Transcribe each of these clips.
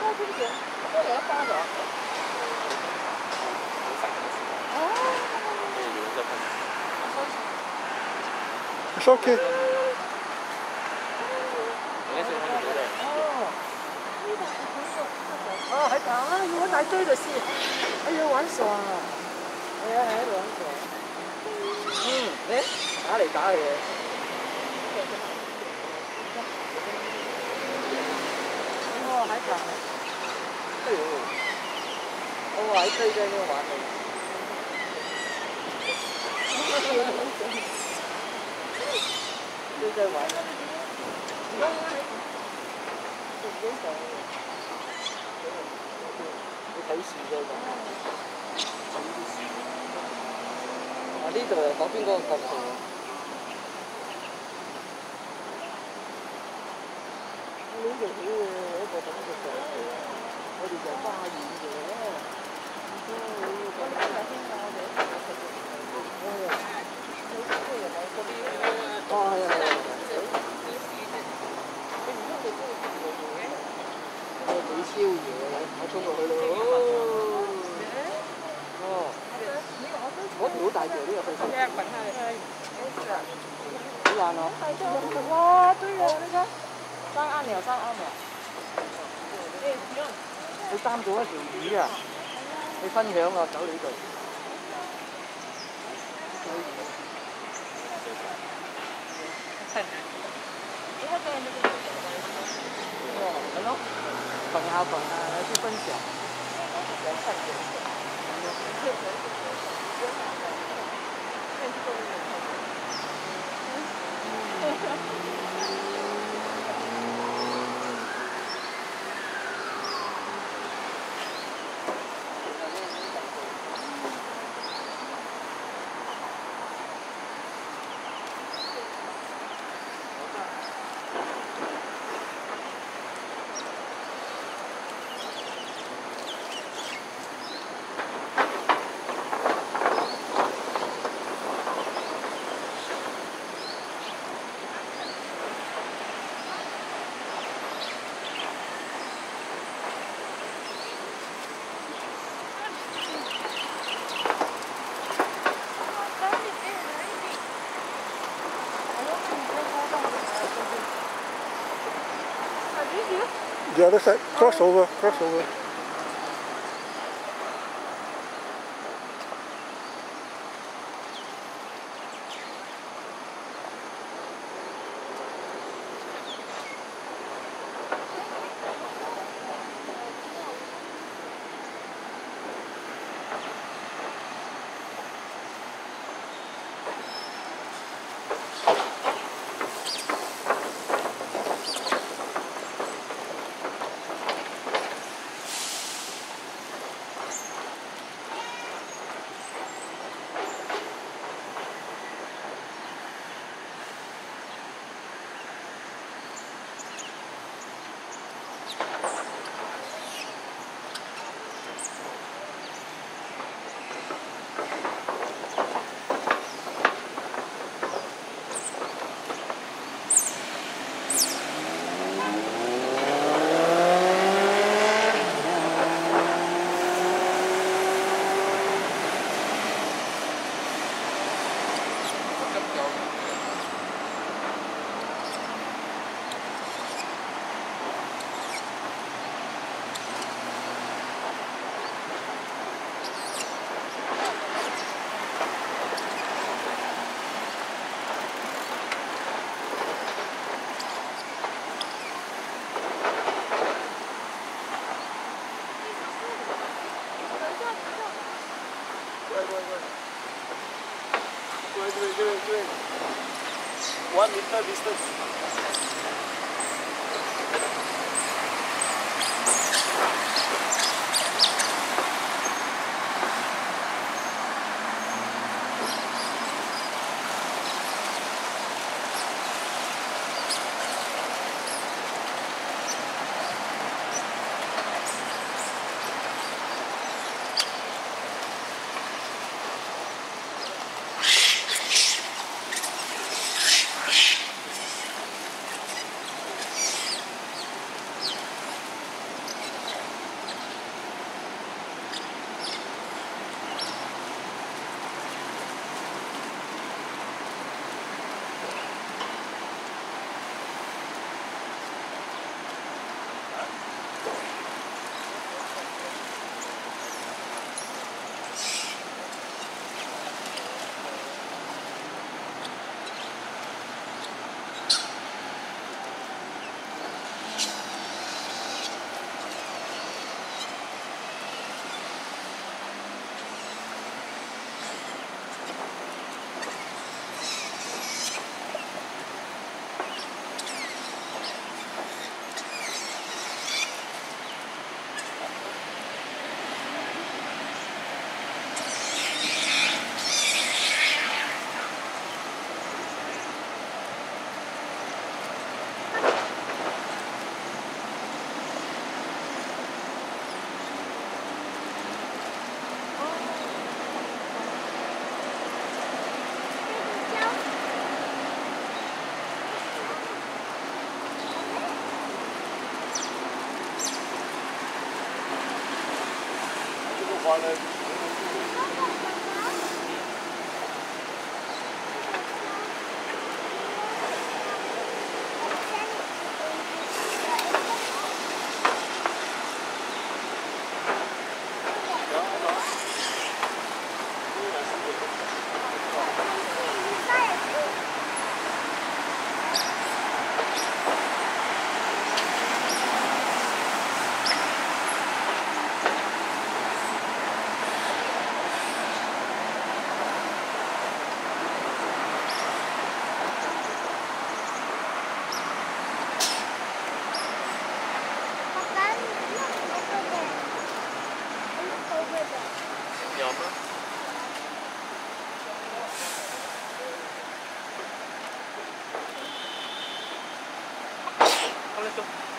高中前都有发的。哦。It's okay. 哦，喺度啊！我大堆律師，哎呀玩傻啊！係啊，喺度玩傻。嗯，你打嚟打去嘅。哦，喺度。哎呦！我話喺堆啫，呢個玩你。堆堆玩。你睇樹啫嘛。啊！呢度係嗰邊嗰個角度。miếng thì hiểu 生啱苗，生啱苗。你担到一条鱼啊！你分享啊，走你度。哦，系咯，瞓下瞓下有啲分享。 The other side, crossover, crossover. One meter business. wanted 좀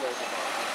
Reservoir.